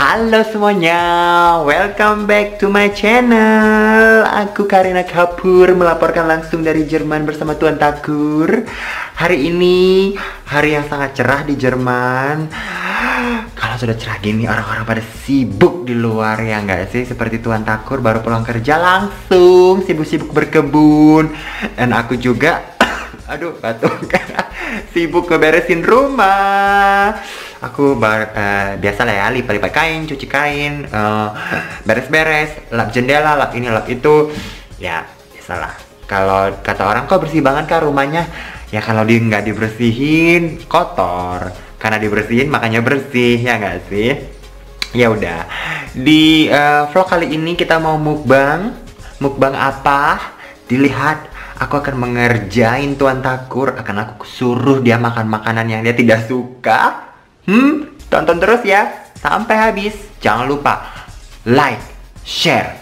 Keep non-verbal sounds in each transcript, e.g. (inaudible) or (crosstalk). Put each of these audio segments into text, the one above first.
Halo semuanya, welcome back to my channel. Aku Karina Kapur melaporkan langsung dari Jerman bersama Tuan Takur Hari ini hari yang sangat cerah di Jerman. Kalau sudah cerah gini orang-orang pada sibuk di luar ya nggak sih? Seperti Tuan Takur baru pulang kerja langsung sibuk-sibuk berkebun. Dan aku juga, (coughs) aduh batuk. (laughs) Sibuk ngeberesin rumah aku bar, uh, biasa lah ya lipat-lipat kain cuci kain beres beres-beres lap jendela lap ini lap itu. Ya salah kalau kata orang kok bersih banget kah rumahnya? Ya kalau dia nggak dibersihin kotor. Karena dibersihin makanya bersih ya nggak sih? Ya udah. Di uh, vlog kali ini kita mau mukbang. Mukbang apa? Dilihat aku akan mengerjain tuan takur. Akan aku suruh dia makan makanan yang dia tidak suka Hmm, tonton terus ya. Sampai habis. Jangan lupa like, share,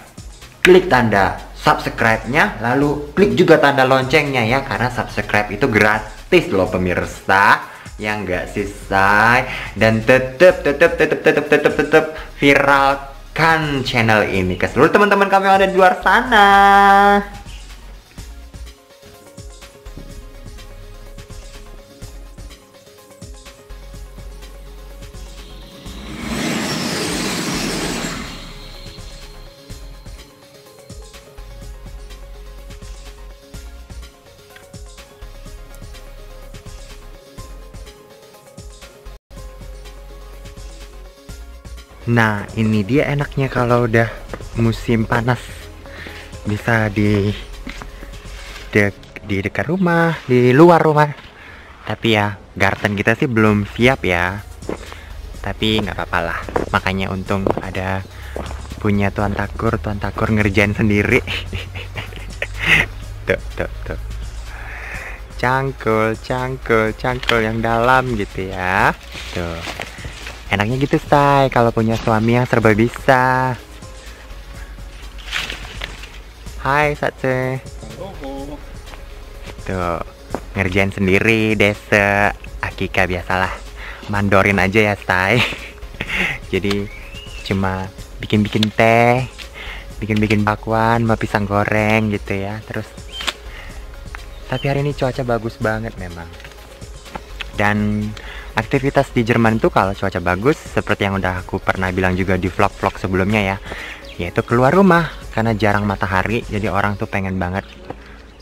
klik tanda subscribe-nya, lalu klik juga tanda loncengnya ya karena subscribe itu gratis loh pemirsa. Yang enggak sih say? Dan tetep tetep tetep tetep tetep tetep viralkan channel ini ke seluruh teman-teman kami yang ada di luar sana. Nah, ini dia enaknya kalau udah musim panas. Bisa di dek, di dekat rumah, di luar rumah. Tapi ya, garden kita sih belum siap ya. Tapi nggak apa-apa lah. Makanya untung ada punya tuan takur, tuan takur ngerjain sendiri. (laughs) tuh, tuh, tuh. Cangkul, cangkul, cangkul yang dalam gitu ya. Tuh. Enaknya gitu, say kalau punya suami yang serba bisa. Hai, Satse. Tuh, ngerjain sendiri, desa. Akika biasalah. Mandorin aja ya, say (laughs) Jadi, cuma bikin-bikin teh, bikin-bikin bakwan, mau pisang goreng gitu ya. Terus, tapi hari ini cuaca bagus banget memang. Dan Aktivitas di Jerman itu kalau cuaca bagus, seperti yang udah aku pernah bilang juga di vlog-vlog sebelumnya ya, yaitu keluar rumah karena jarang matahari, jadi orang tuh pengen banget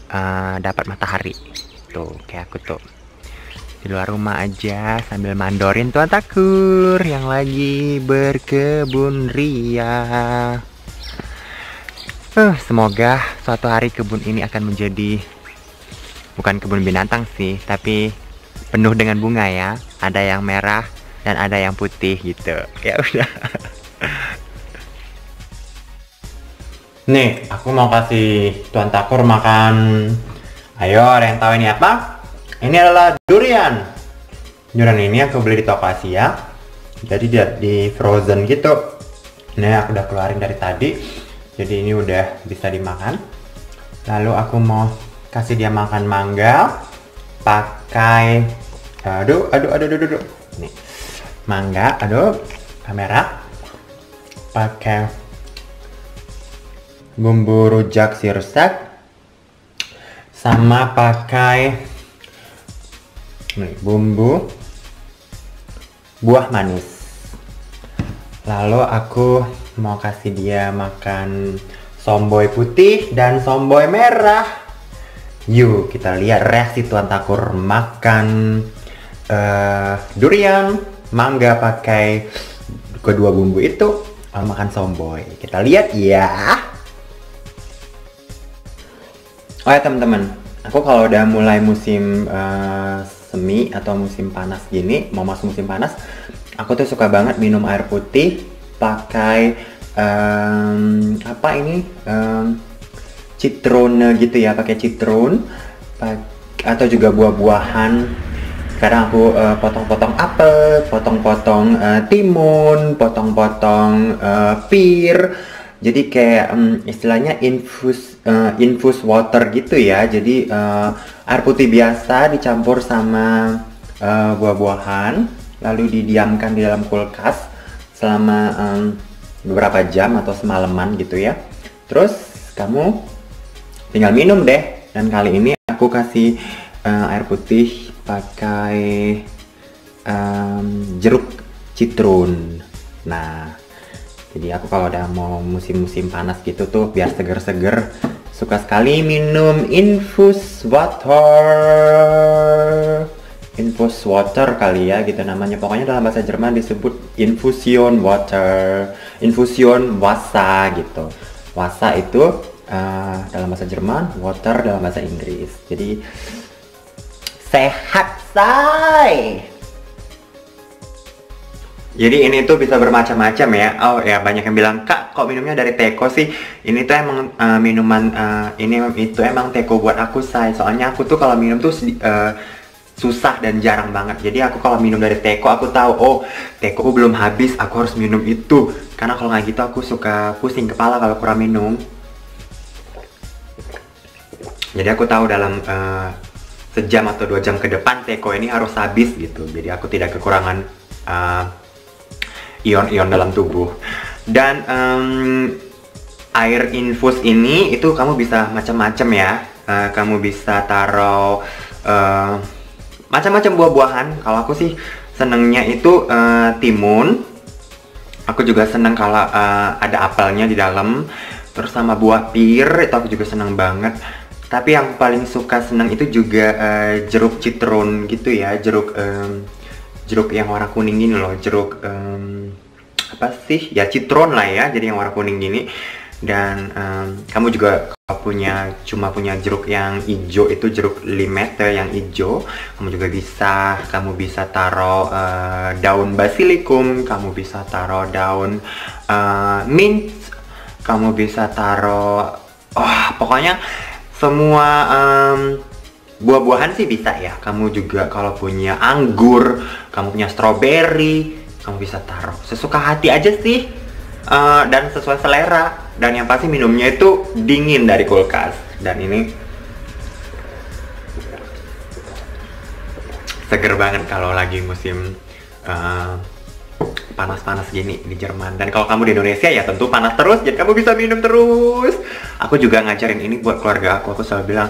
uh, dapat matahari. Tuh, kayak aku tuh di luar rumah aja sambil mandorin tuan takur yang lagi berkebun ria. Uh, semoga suatu hari kebun ini akan menjadi bukan kebun binatang sih, tapi penuh dengan bunga ya. Ada yang merah dan ada yang putih gitu. Ya udah. (laughs) Nih aku mau kasih tuan takur makan. Ayo ada yang tahu ini apa? Ini adalah durian. Durian ini aku beli di toko Asia. Jadi dia di frozen gitu. Ini aku udah keluarin dari tadi. Jadi ini udah bisa dimakan. Lalu aku mau kasih dia makan mangga pakai aduh aduh aduh aduh aduh. Nih mangga aduh kamera. Pakai bumbu rujak sirsak sama pakai nih, bumbu buah manis. Lalu aku mau kasih dia makan somboy putih dan somboy merah Yuk kita lihat reaksi Tuan Takur makan uh, durian, mangga pakai kedua bumbu itu, makan somboy. Kita lihat ya. Oh ya teman-teman, aku kalau udah mulai musim uh, semi atau musim panas gini, mau masuk musim panas, aku tuh suka banget minum air putih pakai um, apa ini? Um, citron gitu ya pakai citron atau juga buah-buahan sekarang aku uh, potong-potong apel, potong-potong uh, timun, potong-potong uh, pir. Jadi kayak um, istilahnya infus uh, infus water gitu ya. Jadi uh, air putih biasa dicampur sama uh, buah-buahan lalu didiamkan di dalam kulkas selama um, beberapa jam atau semalaman gitu ya. Terus kamu tinggal minum deh. Dan kali ini aku kasih uh, air putih pakai um, jeruk citrun. Nah, jadi aku kalau udah mau musim-musim panas gitu tuh biar seger-seger suka sekali minum infus water infus water kali ya gitu namanya pokoknya dalam bahasa Jerman disebut infusion water infusion wasa gitu wasa itu uh, dalam bahasa Jerman water dalam bahasa Inggris jadi sehat say jadi ini tuh bisa bermacam-macam ya. Oh ya banyak yang bilang kak kok minumnya dari teko sih. Ini tuh emang uh, minuman uh, ini itu emang teko buat aku say. Soalnya aku tuh kalau minum tuh uh, susah dan jarang banget. Jadi aku kalau minum dari teko aku tahu oh teko belum habis aku harus minum itu. Karena kalau nggak gitu aku suka pusing kepala kalau kurang minum. Jadi aku tahu dalam uh, sejam atau dua jam ke depan teko ini harus habis gitu. Jadi aku tidak kekurangan uh, ion-ion dalam tubuh. Dan um, air infus ini itu kamu bisa macam-macam ya. Uh, kamu bisa taruh uh, macam-macam buah-buahan. Kalau aku sih senengnya itu uh, timun. Aku juga seneng kalau uh, ada apelnya di dalam. Terus sama buah pir itu aku juga seneng banget. Tapi yang paling suka seneng itu juga uh, jeruk citron gitu ya, jeruk um, jeruk yang warna kuning gini loh, jeruk um, apa sih? Ya citron lah ya jadi yang warna kuning gini. Dan um, kamu juga punya cuma punya jeruk yang hijau itu jeruk limete yang hijau kamu juga bisa kamu bisa taruh uh, daun basilikum kamu bisa taruh daun uh, mint kamu bisa taruh oh pokoknya semua um, buah-buahan sih bisa ya. Kamu juga kalau punya anggur kamu punya stroberi kamu bisa taruh sesuka hati aja sih. Uh, dan sesuai selera. Dan yang pasti minumnya itu dingin dari kulkas. Dan ini seger banget kalau lagi musim eh, panas-panas gini di Jerman. Dan kalau kamu di Indonesia ya tentu panas terus. Jadi kamu bisa minum terus. Aku juga ngajarin ini buat keluarga aku. Aku selalu bilang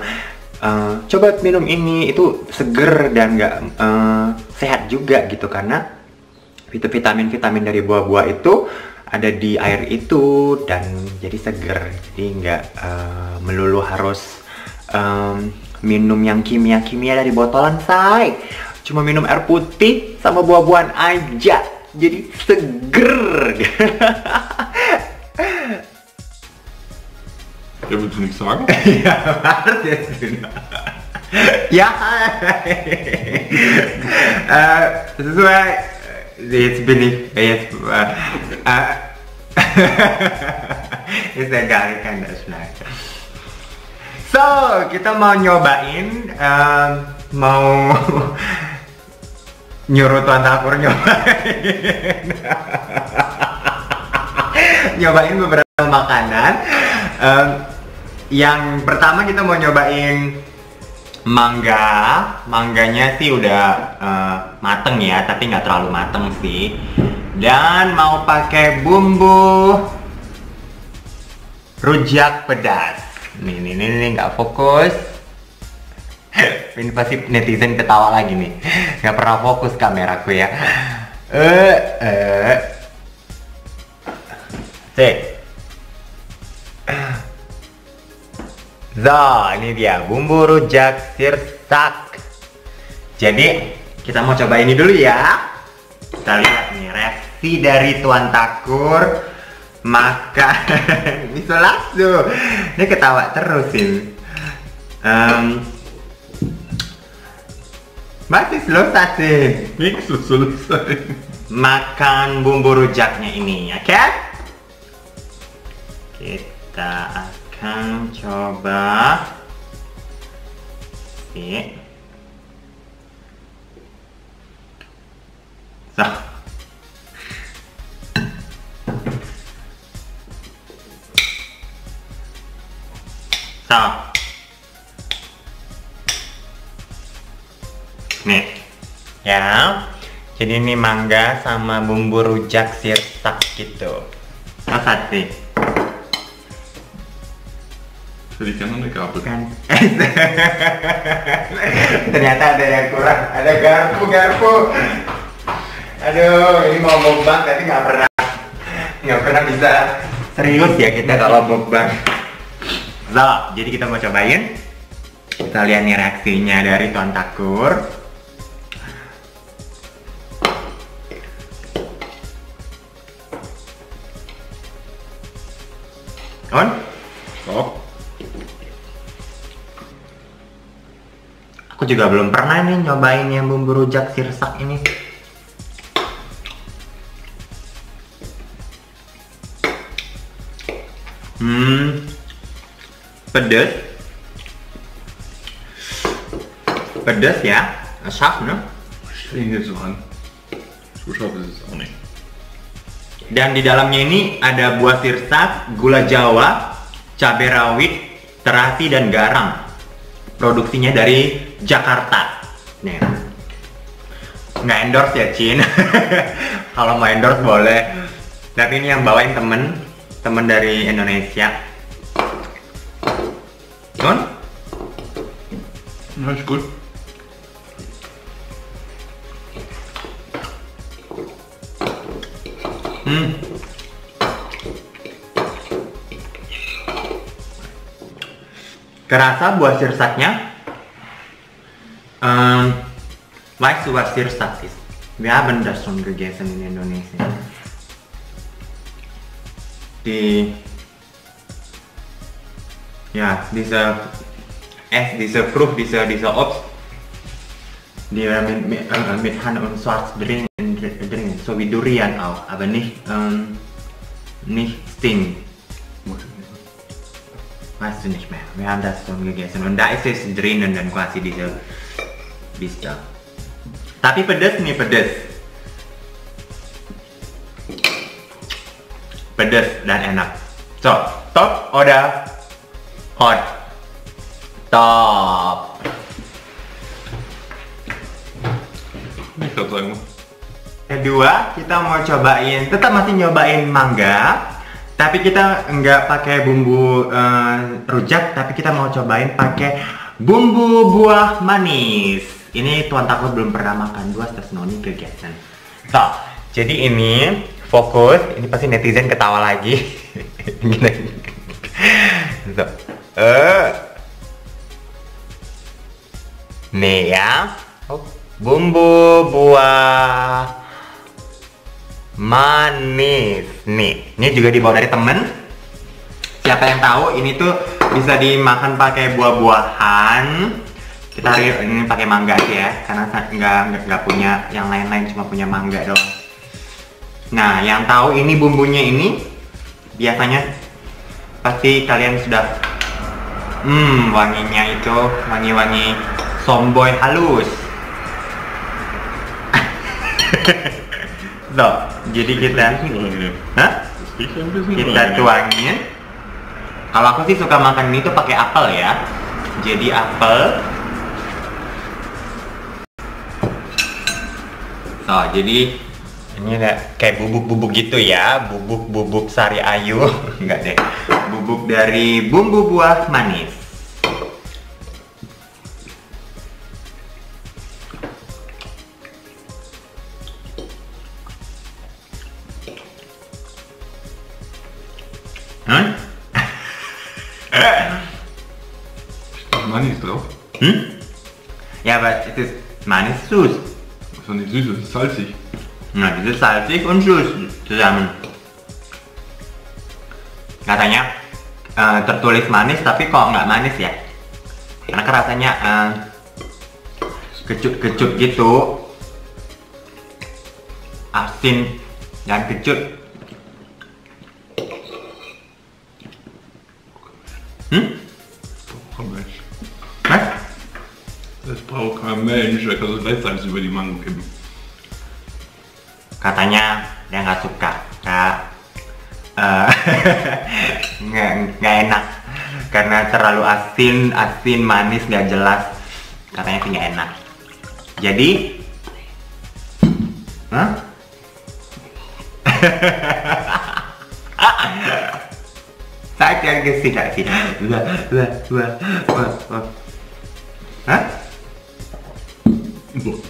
uh, coba minum ini. Itu seger dan nggak uh, sehat juga gitu. Karena vitamin-vitamin dari buah-buah itu ada di air itu dan jadi seger. Jadi nggak uh, melulu harus um, minum yang kimia-kimia dari botolan say. Cuma minum air putih sama buah-buahan aja jadi seger. Ja, willst du nichts sagen? ja, warte Ja, äh, so, jetzt bin ich jetzt äh, äh, ist egal, ich kann das schneiden. So, kita mau nyobain, um, mau nyuruh tuan takur nyobain, (laughs) nyobain beberapa makanan. Um, yang pertama kita mau nyobain mangga. Mangganya sih udah uh, mateng ya tapi nggak terlalu mateng sih. Dan mau pakai bumbu rujak pedas. Nih nih nih nggak fokus (laughs) ini pasti netizen ketawa lagi nih nggak pernah fokus kameraku ya eh eh cek So, ini dia bumbu rujak sirsak. Jadi, kita mau coba ini dulu ya. Kita lihat nih reaksi dari Tuan Takur makan (laughs) miso langsung. Ini ketawa terus ini. Um, masih selesai sih. Nichts selesai. Makan bumbu rujaknya ini, oke? Okay? Kita akan coba si so. so. Nih ya Jadi ini mangga sama bumbu rujak sirsak gitu. Apa sih? Ich gerne eine Gabel. Kan. (laughs) Ternyata ada yang kurang. Ada garpu, garpu. Aduh, ini mau mukbang tapi nggak pernah nggak pernah bisa serius ya kita kalau mukbang. So, jadi kita mau cobain. Kita lihat nih reaksinya dari Tuan Takur. On? Stop. Aku juga belum pernah nih nyobain yang bumbu rujak sirsak ini. Hmm, pedes, pedes ya, asap no? Stell ihn jetzt so an. So scharf ist es auch nicht. Dan di dalamnya ini ada buah sirsak, gula jawa, cabai rawit, terasi dan garam. Produksinya dari Jakarta. Nih. Nggak endorse ya, Cin. (laughs) Kalau mau endorse boleh. Tapi ini yang bawain temen, temen dari Indonesia. Kan? Ja, ist Hmm. Kerasa buah sirsaknya. Um, du was Sirsak ist? Wir haben das schon gegessen in Indonesien. Die ja, dieser es, diese Frucht, dieser, dieser Obst, die wir mit, mit, äh, mit Hand und Schwarz drin, drin, so wie Durian auch, aber nicht, ähm, nicht Sting. Weißt du nicht mehr. Wir haben das schon gegessen und da ist es drinnen dann quasi diese bisa. Tapi pedes nih pedes. Pedes dan enak. So, top order hot. Top. Ich kann sagen, Kedua, kita mau cobain, tetap masih nyobain mangga, tapi kita nggak pakai bumbu eh, rujak, tapi kita mau cobain pakai bumbu buah manis. Ini Tuan Takut belum pernah makan dua stas noni kegiatan. So, jadi ini fokus, ini pasti netizen ketawa lagi. (laughs) So, eh. Nih ya, oh, bumbu buah manis. Nih ini juga dibawa dari temen. Siapa yang tahu ini tuh bisa dimakan pakai buah-buahan. Kita hari ini pakai mangga aja ya karena nggak nggak- punya yang lain-lain cuma punya mangga doang. Nah yang tahu ini bumbunya ini biasanya pasti kalian sudah hmm wanginya itu wangi-wangi somboy halus (laughs) so jadi kita kita tuangin kalau aku sih suka makan ini tuh pakai apel ya. Jadi apel. Oh jadi ini kayak bubuk-bubuk gitu ya. Bubuk-bubuk sari ayu. (laughs) Enggak deh. Bubuk dari bumbu buah manis süß. Das ist doch nicht süß, das ist salzig. Nah, itu salzig und süß zusammen. Katanya eh, tertulis manis tapi kok nggak manis ya? Karena rasanya eh, kecut-kecut gitu, asin dan kecut. Hmm? Komm, Mensch. Mas? Das braucht kein Mensch, da kannst du gleich Mango kippen. katanya dia nggak suka (laughs) nggak nggak enak karena terlalu asin asin manis nggak jelas katanya sih nggak enak jadi (laughs) ke sih gak sih? Wah. Hah? Boah.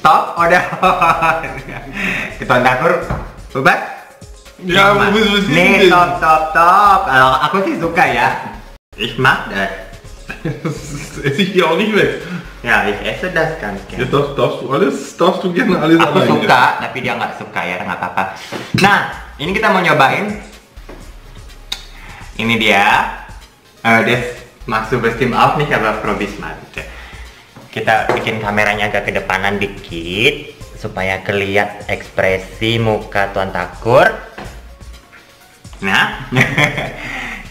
Top udah. Ketuan dapur? Ja, ist Nee, denn? top, top, top. Kalau aku sih suka ya. Ich mag das. Esse ich dir auch nicht weg. Ya, ich esse das ganz gerne. darfst, darfst du alles, darfst du gerne alles Aku alleine suka, tapi dia nggak suka ya, nggak apa-apa. Nah, ini kita mau nyobain. Ini dia. Eh, das masuk bestimmt auch nicht, aber probier's mal bitte. Kita bikin kameranya agak kedepanan dikit supaya kelihat ekspresi muka Tuan Takur. Nah,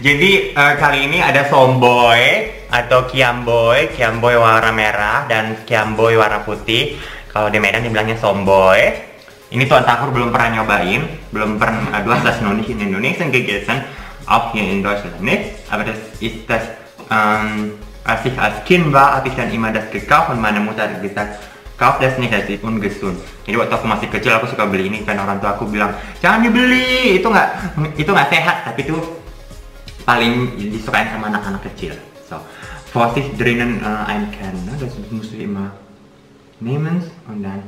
jadi eh, kali ini ada somboy atau kiamboy, kiamboy warna merah dan kiamboy warna putih. Kalau di Medan dibilangnya somboy. Ini Tuan Takur belum pernah nyobain, belum pernah. Du hast das noch nicht in Indonesien gegessen, auch hier in Deutschland nicht. Aber das ist das, ähm, als ich als Kind war, habe ich dann immer das gekauft und meine Mutter hat gesagt, kauf das nicht, das ist ungesund. Jadi waktu aku masih kecil aku suka beli ini karena orang tua aku bilang jangan dibeli, itu nggak itu nggak sehat, tapi itu paling disukain sama anak-anak kecil. So, Vorsicht drinnen äh, ein Kern, ne? das musst du immer nehmen und dann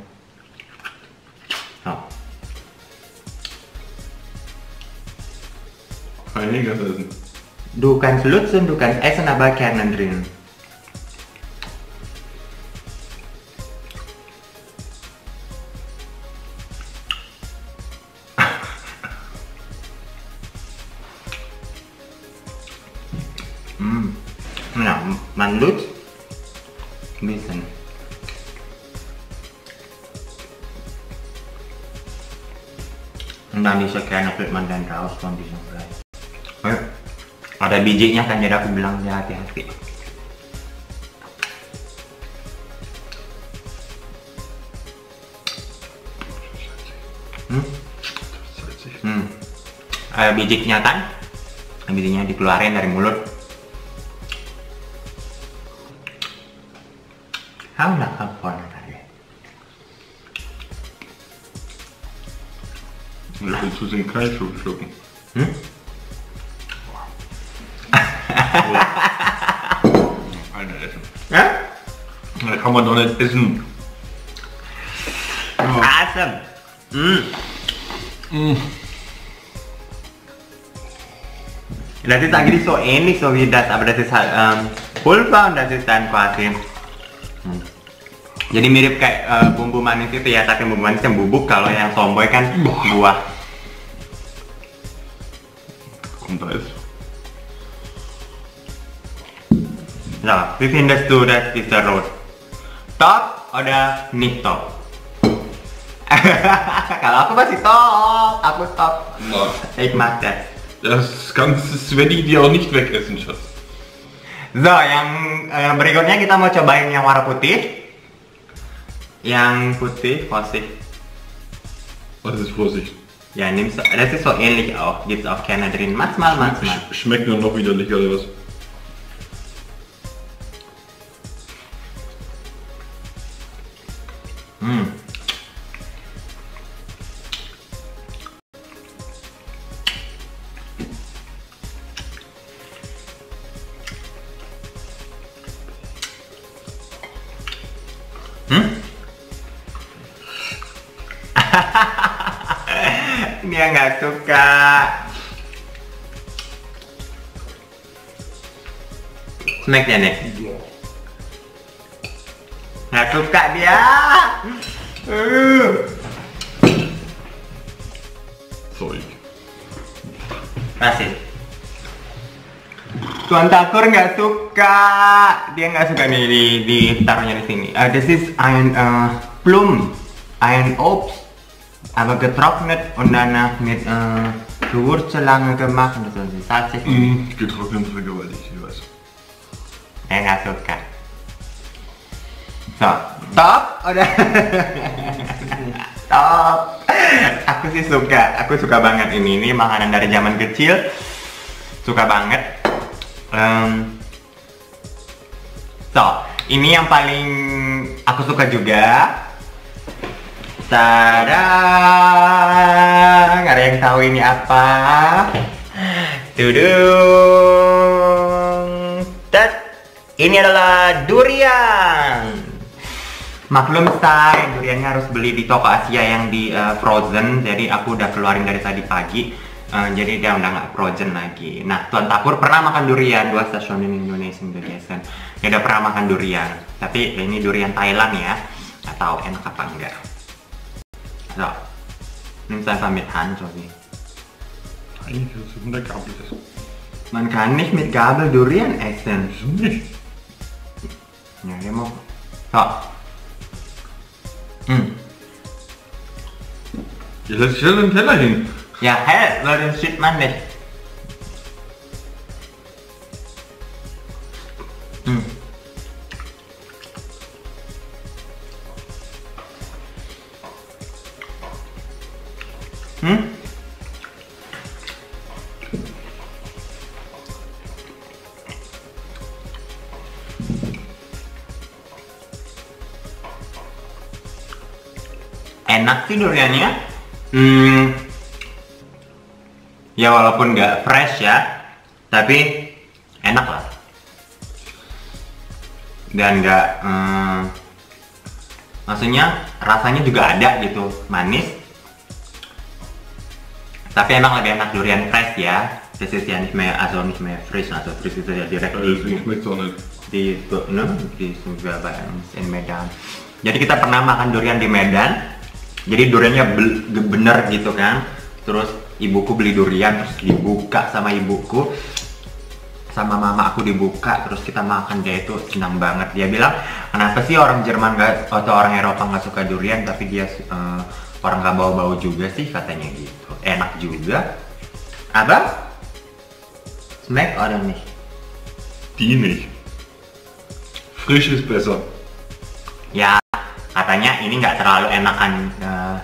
so. Essen. Du kannst lutzen, du kannst essen, aber Kerne drin. Hm. Ja, man lutzt ein bisschen. Und dann diese Kerne wird man dann raus von diesem Fleisch. Ada bijinya kan jadi aku bilang ya hati-hati hmm? Hmm. Ada bijinya kan bijinya dikeluarin dari mulut How nak apa tadi? Willst du den Keilschub schlucken. Hmm? Einer essen. Hah? Da kann man doch nicht essen. Asam. Hmm. Das ist eigentlich so ähnlich so wie das, aber das ist halt ähm, Pulver und das ist dann quasi hmm. Jadi mirip kayak eh, bumbu manis itu ya, tapi bumbu manis yang bubuk, kalau yang somboy kan buah. So, wie findest du das diese Rot? Top oder nicht top? kalau aku masih top, aku top. Ich mag das. Das kannst ich dir auch nicht wegessen, Schatz. So, yang eh, berikutnya kita mau cobain yang warna putih. Yang putih, Vorsicht. Was ist Vorsicht? Ja, nimmst du, das ist so ähnlich auch. Gibt's auch Kerne drin. Manchmal, manchmal. Sch schmeckt nur noch widerlicher oder was? Smacknya nih. Nggak suka dia. Uh. Zeug. Masih. Tuan Takur nggak suka. Dia nggak suka nih di, di taruhnya di sini. Uh, this is ein uh, Plum, ein Obst, aber getrocknet und danach mit uh, Gewürzelange gemacht und das ist salzig. Mm, getrocknet vergewaltigt, ich weiß. Dia nggak suka. So, top udah. top. Aku sih suka, aku suka banget ini. Ini makanan dari zaman kecil. Suka banget. Em, so, ini yang paling aku suka juga. Tada! Ada yang tahu ini apa? Tudung. Tet. Ini adalah durian. Maklum say, duriannya harus beli di toko Asia yang di uh, frozen. Jadi aku udah keluarin dari tadi pagi. Uh, jadi dia udah nggak frozen lagi. Nah, Tuan Takur pernah makan durian dua stasiun di Indonesia Indonesia. Dia udah pernah makan durian. Tapi ini durian Thailand ya. Nggak tahu enak apa enggak. So, ini saya pamit Han, sorry. Eigentlich ist es mit der Gabel essen. Man kann nicht mit Gabel Durian essen. Nicht? Ja, dia mau. So. Hm. Ihr lässt schnell den Teller hin. Ja, hä, weil den sieht man nicht. Hm. Hm? Enak sih duriannya. Hmm, ya walaupun nggak fresh ya tapi enak lah dan nggak hmm, maksudnya rasanya juga ada gitu manis tapi emang lebih enak durian fresh ya das ist ja nicht mehr also nicht mehr frisch also ya direkt Deswegen di, es auch nicht. in Medan jadi kita pernah makan durian di Medan jadi duriannya bener gitu kan. Terus ibuku beli durian terus dibuka sama ibuku. Sama mama aku dibuka terus kita makan dia itu senang banget. Dia bilang kenapa sih orang Jerman gak atau orang Eropa nggak suka durian tapi dia eh, orang nggak bau-bau juga sih? Katanya gitu. Enak juga. Apa? Smack oder nicht Die nicht. Frisch ist besser. ya katanya ini nggak terlalu enakan eh,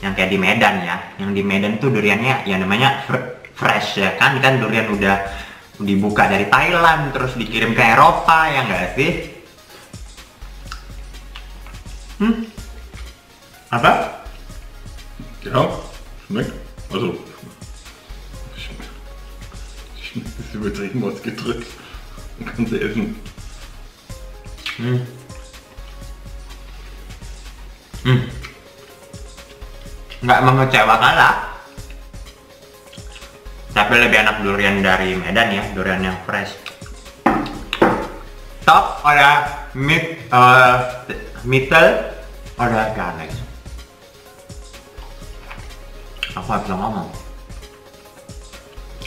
yang kayak di Medan ya yang di Medan tuh duriannya ya namanya fr- fresh ya kan kan durian udah dibuka dari Thailand terus dikirim ke Eropa ya nggak sih hmm apa Ja, schmeckt. Also, ist übertrieben ausgedrückt. Man kann sie essen. Hmm. Hmm. Nggak mengecewakan lah. Tapi lebih enak durian dari Medan ya, durian yang fresh. Top ada mit, uh, mittel ada garlic. Aku nggak bisa ngomong.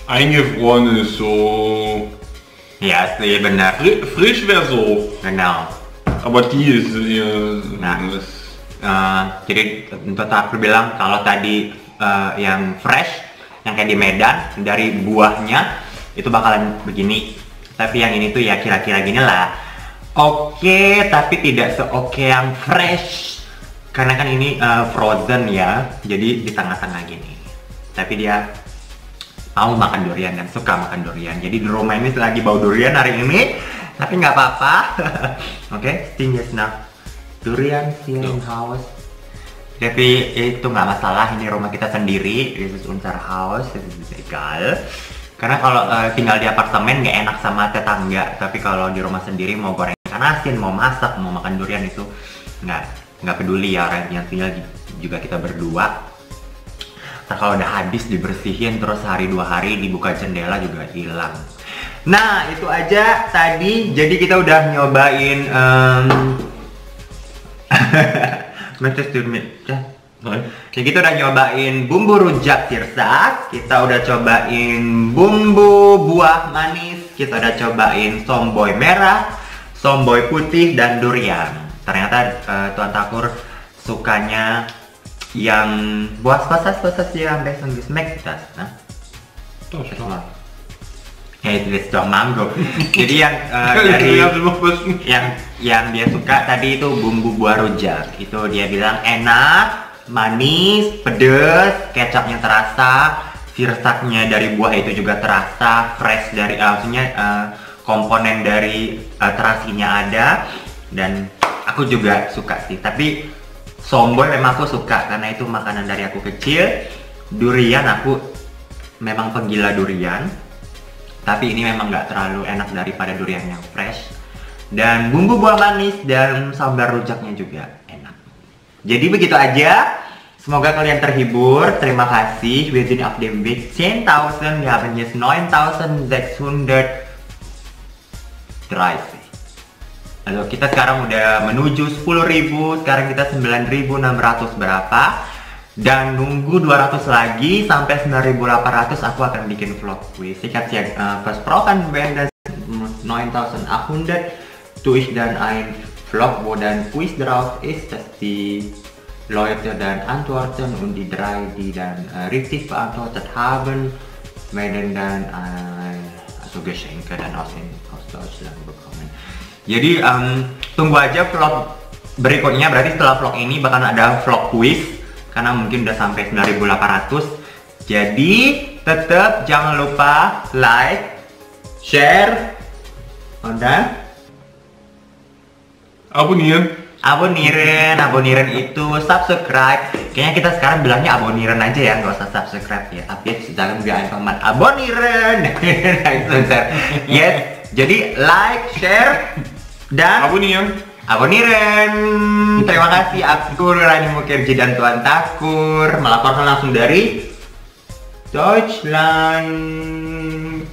Eingefroren ist so. Iya sih benar, Fri frisch wäre so. benar. Aber die ist eher. Nah. Das, Eh, jadi untuk aku bilang kalau tadi eh, yang fresh yang kayak di Medan dari buahnya itu bakalan begini. Tapi yang ini tuh ya kira-kira gini lah. Oke tapi tidak seoke yang fresh. Karena kan ini eh, frozen ya jadi di tengah-tengah gini tapi dia mau makan durian dan suka makan durian. Jadi di rumah ini lagi bau durian hari ini tapi nggak apa-apa. (laughs) Oke sting is now durian in house tapi itu nggak masalah ini rumah kita sendiri this is unser house this is egal karena kalau eh, tinggal di apartemen nggak enak sama tetangga tapi kalau di rumah sendiri mau goreng ikan asin mau masak mau makan durian itu nggak nggak peduli ya orang yang tinggal juga kita berdua Ntar kalau udah habis dibersihin terus hari dua hari dibuka jendela juga hilang. Nah itu aja tadi. Jadi kita udah nyobain. Um... Manchester United. Jadi kita udah nyobain bumbu rujak tirsak, kita udah cobain bumbu buah manis, kita udah cobain somboy merah, somboy putih dan durian. Ternyata eh, Tuan Takur sukanya yang buah pasas pasas yang besan gesmek das, nah. Ya itu is doch mango. Jadi yang eh, Dari yang yang dia suka tadi itu bumbu buah rujak itu dia bilang enak manis pedes kecapnya terasa sirsaknya dari buah itu juga terasa fresh dari eh, maksudnya eh, komponen dari eh, terasinya ada dan aku juga suka sih tapi Somboy memang aku suka karena itu makanan dari aku kecil. Durian aku memang penggila durian. Tapi ini memang nggak terlalu enak daripada durian yang fresh. Dan bumbu buah manis dan sambal rujaknya juga enak. Jadi begitu aja. Semoga kalian terhibur. Terima kasih. Within of the week 10,000 we have just 9,600 drive. Lalu kita sekarang udah menuju 10.000, sekarang kita 9.600 berapa? Dan nunggu 200 lagi sampai 9.800 aku akan bikin vlog quiz. Sikat siap uh, versprochen werden 9.800 durch dan ein Vlog, wo dann Quiz drauf ist, dass die Leute dann antworten und die drei, die dann äh, richtig beantwortet haben, werden dann äh, also Geschenke. Jadi tunggu aja vlog berikutnya berarti setelah vlog ini bakal ada vlog quiz karena mungkin udah sampai 9800 jadi tetap jangan lupa like share dan Abonnieren. aboniren aboniren itu subscribe. Kayaknya kita sekarang bilangnya aboniren aja ya nggak usah subscribe ya. Tapi wir einfach mal aboniren yes jadi like share dan Aboniren terima kasih aku Rani Mukherjee dan Tuan Takur. Melaporkan langsung dari Deutschland.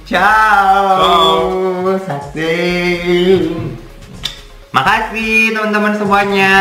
Ciao, Sasing. Makasih teman-teman semuanya.